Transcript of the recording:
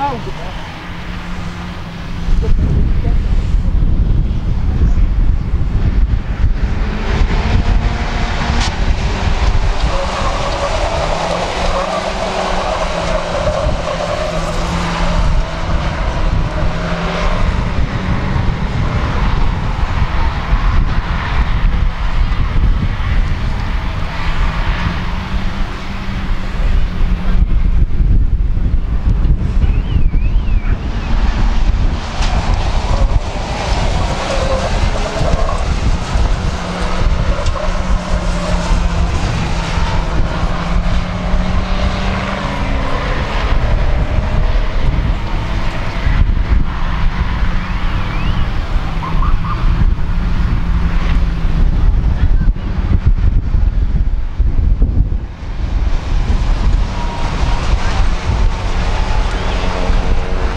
algo.